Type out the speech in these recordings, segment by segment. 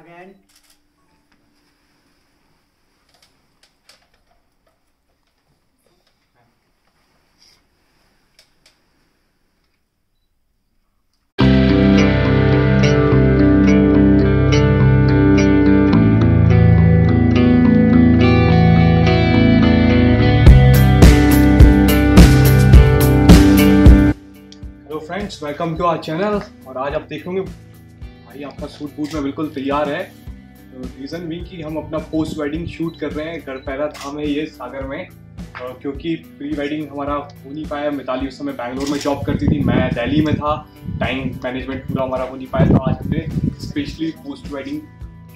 again. Friends welcome to our channel और आज आप देखोगे भाई, आपका सूट बूट में बिल्कुल तैयार है। तो रीज़न भी कि हम अपना पोस्ट वेडिंग शूट कर रहे हैं गढ़पैरा धाम है ये सागर में। और क्योंकि प्री वेडिंग हमारा हो नहीं पाया, मिताली उस समय बैंगलोर में जॉब करती थी, मैं दिल्ली में था। टाइम मैनेजमेंट पूरा हमारा हो नहीं पाया तो आज हमने स्पेशली पोस्ट वेडिंग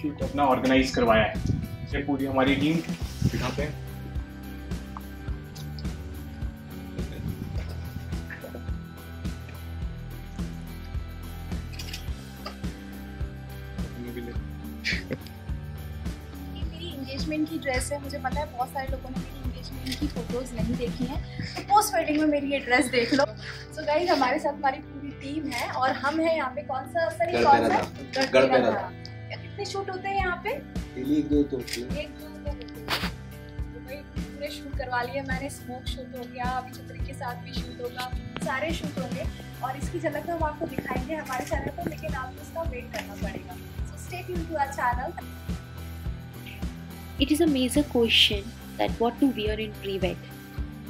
शूट अपना ऑर्गेनाइज करवाया है। ये पूरी हमारी टीम दिखाते हैं। इंगेजमेंट की ड्रेस है मुझे पता है बहुत सारे लोगों ने मेरी इंगेजमेंट की फ़ोटोज़ नहीं देखी हैं तो पोस्ट वेडिंग में मेरी ये ड्रेस देख लो। सो so गाइस हमारे साथ हमारी पूरी टीम है और हम हैं यहाँ पे कौन सा? सर कौन सा। कितने शूट होते हैं यहाँ पे? एक दो तो एक दो तो भाई पूरे शूट करवा लिए मैंने। स्मोक शूट हो गया अभी छतरी के साथ भी शूट होगा सारे शूट होंगे। और इसकी झलक तो हम आपको दिखाएँगे हमारे चैनल पर लेकिन आपको इसका वेट करना पड़ेगा। So stay tune to our channel It is a major question that what to wear in pre-wed.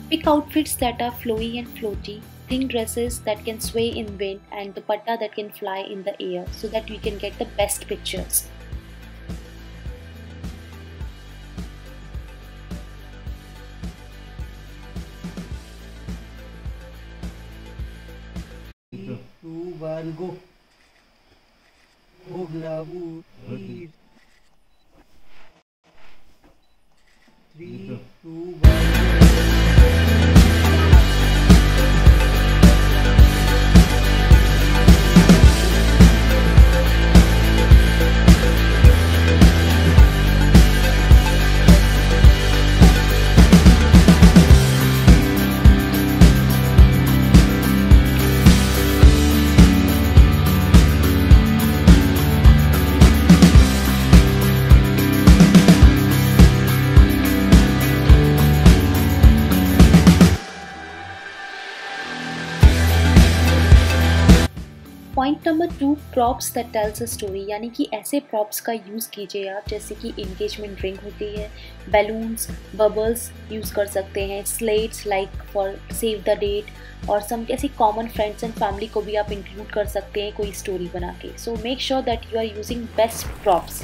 Pick outfits that are flowy and floaty, thin dresses that can sway in wind and the dupatta that can fly in the air so that we can get the best pictures. Go, Three, two, one, point number two props that tells a story यानी कि ऐसे props का use कीजिए आप, जैसे कि engagement ring होती है बैलून्स बबल्स यूज़ कर सकते हैं slates like for save the date और सम ऐसी कॉमन फ्रेंड्स एंड फैमिली को भी आप इंक्लूड कर सकते हैं कोई स्टोरी बना के। So make sure that you are using best props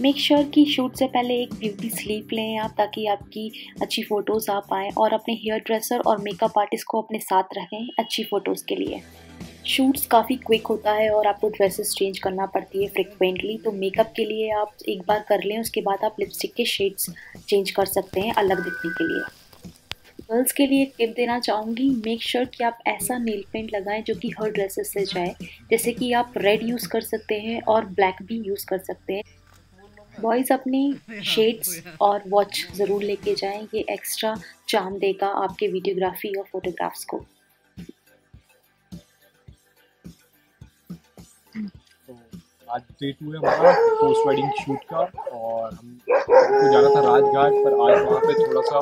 make sure sure कि शूट से पहले एक ब्यूटी स्लीप लें आप ताकि आपकी अच्छी फ़ोटोज़ आ पाएँ और अपने हेयर ड्रेसर और मेकअप आर्टिस्ट को अपने साथ रखें अच्छी फ़ोटोज़ के लिए। शूट्स काफ़ी क्विक होता है और आपको ड्रेसेस चेंज करना पड़ती है फ्रिक्वेंटली तो मेकअप के लिए आप एक बार कर लें, उसके बाद आप लिपस्टिक के शेड्स चेंज कर सकते हैं अलग दिखने के लिए। गर्ल्स के लिए एक टिप देना चाहूँगी मेक श्योर कि आप ऐसा नेल पेंट लगाएँ जो कि हर ड्रेसेस से जाए, जैसे कि आप रेड यूज़ कर सकते हैं और ब्लैक भी यूज़ कर सकते हैं। बॉयज़ अपनी शेड्स और वॉच ज़रूर लेके जाएँ। ये एक्स्ट्रा चार्म देगा आपके वीडियोग्राफी और फोटोग्राफ्स को। तो आज डे टू है हमारा पोस्ट वेडिंग शूट का और हम को जाना था राजघाट पर आज वहाँ पे थोड़ा सा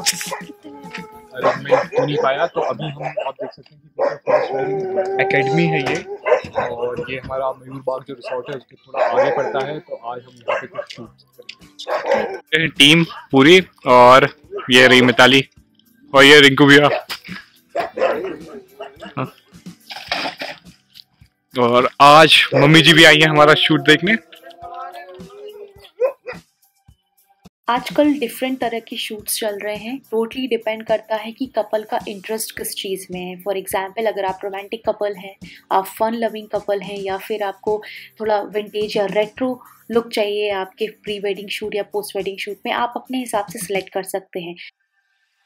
अरेंजमेंट हो नहीं पाया। तो अभी हम आप देख सकते हैं कि पोस्ट वेडिंग एकेडमी है ये। और ये हमारा मयूर बाग जो रिसोर्ट है, उसके थोड़ा आगे पड़ता है तो आज हम यहाँ पे कुछ शूट टीम पूरी और ये रही मिताली और ये रिंकू भैया। हाँ। और आज मम्मी जी भी आई हैं हमारा शूट देखने। आजकल डिफरेंट तरह के शूट्स चल रहे हैं। टोटली डिपेंड करता है कि कपल का इंटरेस्ट किस चीज़ में है। फॉर एग्ज़ाम्पल अगर आप रोमांटिक कपल हैं, आप फन लविंग कपल हैं, या फिर आपको थोड़ा विंटेज या रेट्रो लुक चाहिए आपके प्री वेडिंग शूट या पोस्ट वेडिंग शूट में, आप अपने हिसाब से सिलेक्ट कर सकते हैं।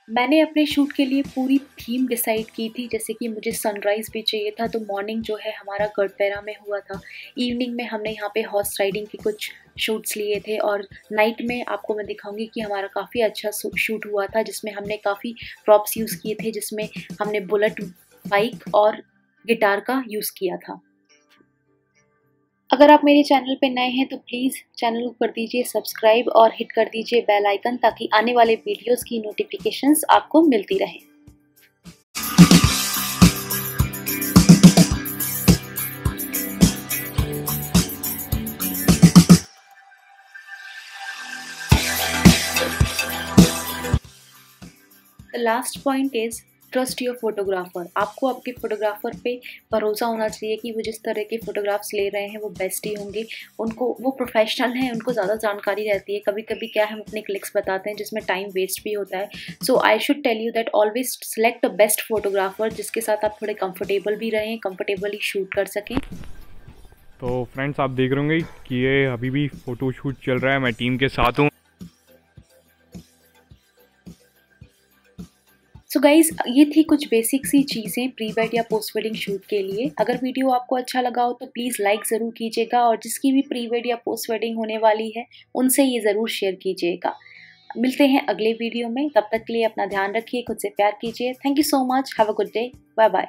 मैंने अपने शूट के लिए पूरी थीम डिसाइड की थी, जैसे कि मुझे सनराइज़ भी चाहिए था तो मॉर्निंग जो है हमारा गढ़पेरा में हुआ था। इवनिंग में हमने यहाँ पे हॉर्स राइडिंग के कुछ शूट्स लिए थे और नाइट में आपको मैं दिखाऊँगी कि हमारा काफ़ी अच्छा शूट हुआ था, जिसमें हमने काफ़ी प्रॉप्स यूज़ किए थे, जिसमें हमने बुलेट बाइक और गिटार का यूज़ किया था। अगर आप मेरे चैनल पर नए हैं तो प्लीज़ चैनल को कर दीजिए सब्सक्राइब और हिट कर दीजिए बेल आइकन ताकि आने वाले वीडियोस की नोटिफिकेशंस आपको मिलती रहे। Last point is trust your photographer. आपको आपके फोटोग्राफर पे भरोसा होना चाहिए कि वो जिस तरह के फ़ोटोग्राफ्स ले रहे हैं, वो बेस्ट ही होंगे। उनको, वो प्रोफेशनल हैं, उनको ज़्यादा जानकारी रहती है। कभी कभी क्या हम अपने क्लिक्स बताते हैं जिसमें टाइम वेस्ट भी होता है। So I should tell you that always select the best photographer जिसके साथ आप थोड़े कंफर्टेबल भी रहें कंफर्टेबली शूट कर सकें। तो फ्रेंड्स आप देख रहे होंगे कि ये अभी भी फ़ोटो शूट चल रहा है। मैं टीम के साथ हूँ। गाइज़ ये थी कुछ बेसिक सी चीज़ें प्री वेड या पोस्ट वेडिंग शूट के लिए। अगर वीडियो आपको अच्छा लगा हो तो प्लीज़ लाइक ज़रूर कीजिएगा और जिसकी भी प्री वेड या पोस्ट वेडिंग होने वाली है, उनसे ये ज़रूर शेयर कीजिएगा। मिलते हैं अगले वीडियो में। तब तक के लिए अपना ध्यान रखिए, खुद से प्यार कीजिए। Thank you so much have a good day bye bye